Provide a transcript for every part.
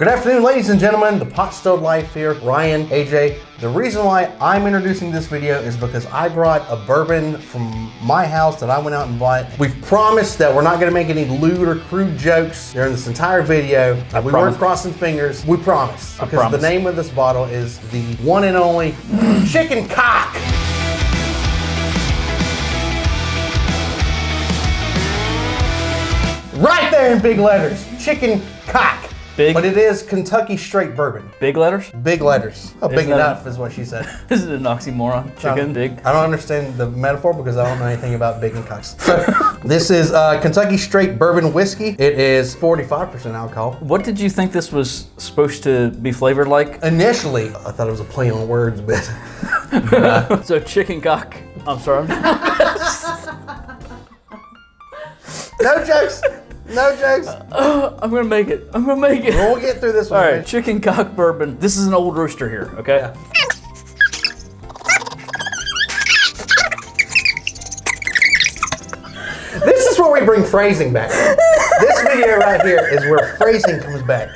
Good afternoon, ladies and gentlemen. The Pot Stilled Life here. Ryan, AJ. The reason why I'm introducing this video is because I brought a bourbon from my house that I went out and bought. We've promised that we're not going to make any lewd or crude jokes during this entire video. I we promise. weren't crossing fingers. We promise. Because promise. the name of this bottle is the one and only Chicken Cock. Right there in big letters. Chicken Cock. Big- But it is Kentucky straight bourbon. Big letters? Big letters. Oh, big enough is what she said. This is an oxymoron. Chicken, Um, big. I don't understand the metaphor because I don't know anything about bacon cocks. So this is uh, Kentucky straight bourbon whiskey. It is 45% alcohol. What did you think this was supposed to be flavored like? Initially, I thought it was a play on words, but So chicken cock. I'm sorry. no jokes. No jokes. Uh, I'm gonna make it. I'm gonna make it. We'll get through this one. All right, chicken cock bourbon. This is an old rooster here, okay? Yeah. This is where we bring phrasing back. this video right here is where phrasing comes back.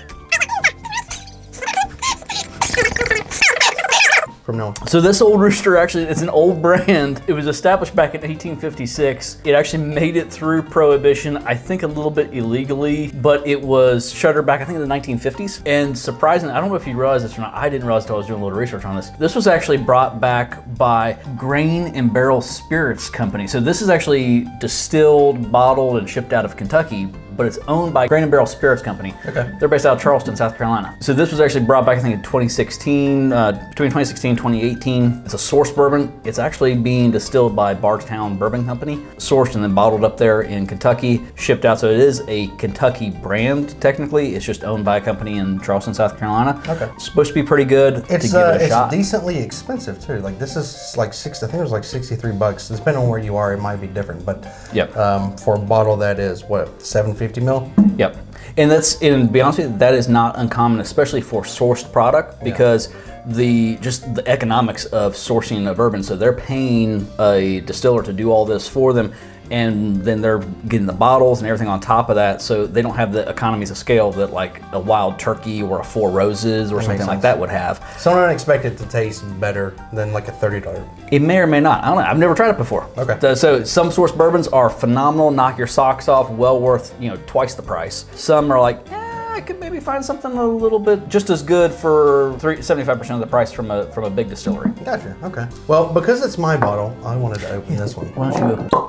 From now on. So this old rooster actually, it's an old brand. It was established back in 1856. It actually made it through Prohibition, I think a little bit illegally, but it was shuttered back, I think in the 1950s. And surprisingly, I don't know if you realize this or not, I didn't realize until I was doing a little research on this. This was actually brought back by Grain and Barrel Spirits Company. So this is actually distilled, bottled, and shipped out of Kentucky, but it's owned by Grain and Barrel Spirits Company. Okay. They're based out of Charleston, South Carolina. So this was actually brought back, I think, in 2016, uh, between 2016 and 2018. It's a source bourbon. It's actually being distilled by Bardstown Bourbon Company, sourced and then bottled up there in Kentucky, shipped out. So it is a Kentucky brand, technically. It's just owned by a company in Charleston, South Carolina. Okay. It's supposed to be pretty good to It's give uh, it a it's shot. decently expensive too. Like this is like six. I think it was like sixty-three bucks. Depending on where you are, it might be different. But Yep. um, for a bottle that is what seven mil. Yep. And that's and to be honest with you, that is not uncommon, especially for sourced product, because the just the economics of sourcing a bourbon. So they're paying a distiller to do all this for them, and then they're getting the bottles and everything on top of that. So they don't have the economies of scale that like a wild turkey or a four roses or something like that would have. So I don't expect it to taste better than like a thirty dollar. It may or may not. I don't know. I've never tried it before. Okay. So, so some source bourbons are phenomenal, knock your socks off, well worth you know twice the price. Some are like, eh, I could maybe find something a little bit just as good for 75% of the price from a from a big distillery. Gotcha. Okay. Well, because it's my bottle, I wanted to open this one. Why don't you open?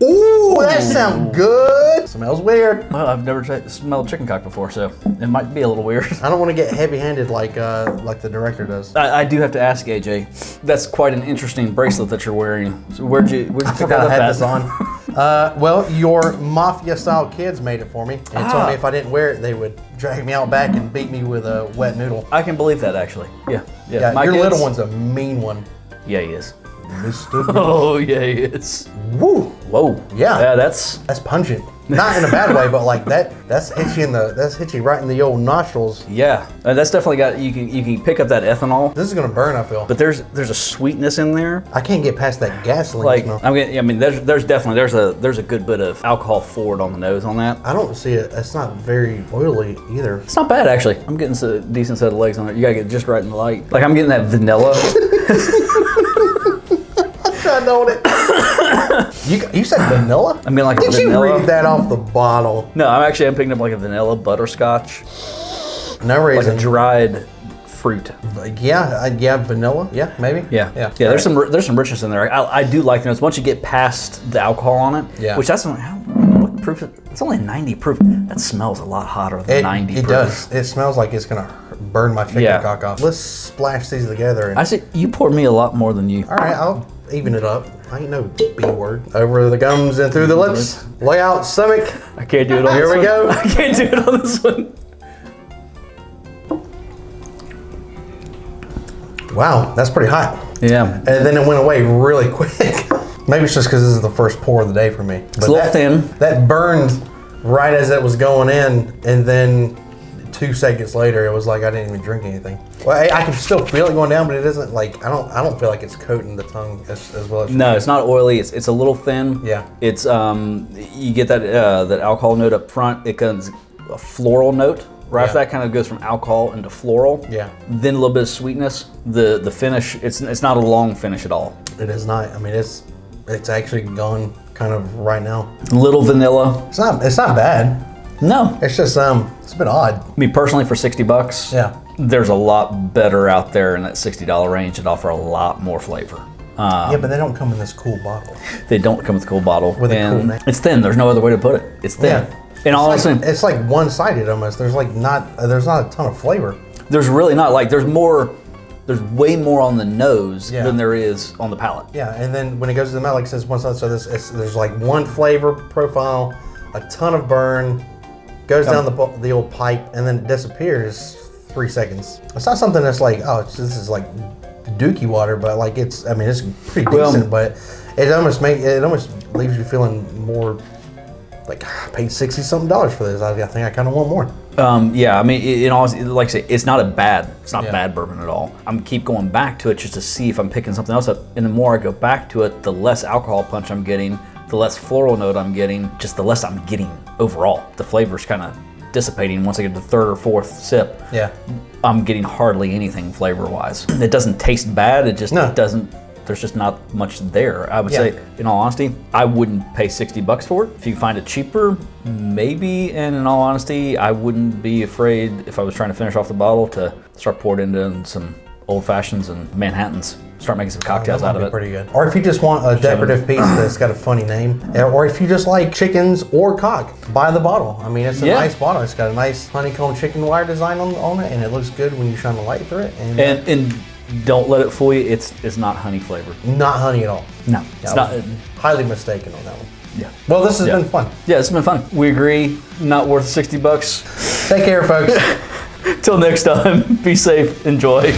It? Ooh, that sounds good. Smells weird. Well, I've never tried, smelled chicken cock before, so it might be a little weird. I don't want to get heavy-handed like uh, like the director does. I, I do have to ask AJ. That's quite an interesting bracelet that you're wearing. So where'd you where'd you I pick forgot that I up had at? this on. Uh, well, your mafia-style kids made it for me and told Ah. me if I didn't wear it, they would drag me out back and beat me with a wet noodle. I can believe that actually. Yeah, yeah. Yeah, My your kids- little one's a mean one. Yeah, he is. Mr. Oh yeah, he is. Woo! Whoa. Yeah. Yeah, that's That's pungent. Not in a bad way, but like that. That's you in the. That's you right in the old nostrils. yeah. Uh, that's definitely got you can you can pick up that ethanol, This is gonna burn. I feel. but there's there's a sweetness in there. I can't get past that gasoline Like smell. I mean, I mean, there's there's definitely there's a there's a good bit of alcohol forward on the nose on that. I don't see it. It's not very oily either. It's not bad actually. I'm getting a decent set of legs on it. You gotta get just right in the light. Like I'm getting that vanilla. I know it. you you said vanilla. I mean, like a Did you read that off the bottle? no, I'm actually I'm picking up like a vanilla butterscotch, No reason. like a dried fruit. yeah, uh, yeah, vanilla. Yeah, maybe. Yeah, yeah, yeah. There's some there's some richness in there. I, I do like those. Once you get past the alcohol on it, Yeah. Which that's only, how, what proof? It's only 90 proof. That smells a lot hotter than It, 90 it proof. does. It smells like it's gonna burn my chicken Yeah. cock off. Let's splash these together. And, I see you poured me a lot more than you. all right, I'll even it up. I ain't no B word. Over the gums and through the lips. Lay out stomach. I can't do it on Here we one. go. I can't do it on this one. Wow, that's pretty hot. Yeah. And then it went away really quick. Maybe it's just because this is the first pour of the day for me. But a little that, thin. That burned right as it was going in, and then two seconds later, it was like I didn't even drink anything. Well, I, I can still feel it going down, but it isn't like I don't. I don't feel like it's coating the tongue as, as well as. No, it's not oily. It's, it's a little thin. Yeah. It's um, you get that uh, that alcohol note up front. It comes a floral note Right after that, kind of goes from alcohol into floral. Yeah. Then a little bit of sweetness. The the finish, it's it's not a long finish at all. It is not. I mean, it's it's actually gone kind of right now. Little vanilla. It's not. It's not bad. No, It's just um. It's been odd. me personally for sixty bucks. Yeah. There's a lot better out there in that sixty dollar range that offer a lot more flavor. Uh, yeah, but they don't come in this cool bottle. they don't come with a cool bottle, With a cool name. it's thin. There's no other way to put it. It's thin. Yeah. And all it's like, it's like one-sided almost. There's like not. Uh, there's not a ton of flavor. there's really not like there's more. There's way more on the nose Yeah. than there is on the palate. Yeah, and then when it goes to the mouth, like it says one side, so this, it's, there's like one flavor profile, a ton of burn, goes down the the old pipe, and then it disappears three seconds. It's not something that's like, oh, it's, this is like dookie water, but like it's, I mean, it's pretty Well- decent, but it almost make it almost leaves you feeling more like "Ah, I paid sixty something dollars for this. I, I think I kind of want more. Um, yeah, I mean, in all, like I say, it's not a bad, it's not Yeah. bad bourbon at all. I'm keep going back to it just to see if I'm picking something else up. And the more I go back to it, the less alcohol punch I'm getting, the less floral note I'm getting, just the less I'm getting overall. The flavor's kind of dissipating once I get to the third or fourth sip. Yeah, I'm getting hardly anything flavor wise. It doesn't taste bad. It just No. doesn't. There's just not much there. I would Yeah. say, in all honesty, I wouldn't pay 60 bucks for it. If you find it cheaper, maybe. And in all honesty, I wouldn't be afraid if I was trying to finish off the bottle to start pouring into some old fashions and Manhattans. Start making some oh, cocktails that out of it. pretty good. Or if you just want a decorative piece that's got a funny name, eh, or if you just like chickens or cock, buy the bottle. I mean, it's a Yeah. nice bottle. It's got a nice honeycomb chicken wire design on, on it, and it looks good when you shine the light through it. And, And and don't let it fool you. It's it's not honey flavored. not honey at all. No, it's not. highly mistaken on that one. Yeah. Well, this has Yeah. been fun. Yeah, it's been fun. We agree. Not worth 60 bucks. Take care, folks. Till next time, be safe, enjoy.